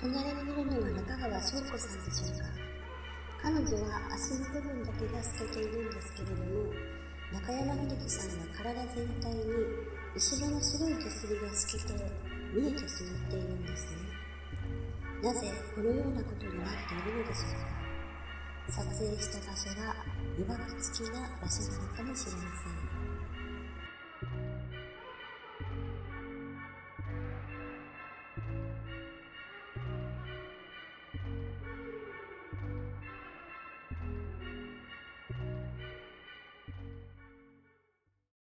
隣にいるのは中川翔子さんでしょうか？彼女は足の部分だけが透けているんですけれども中山秀樹さんは体全体に後ろの白い手すりが透けて見えてしまっているんですね。なぜこのようなことになっているのでしょうか？撮影した場所がいわくきな場所なのかもしれません。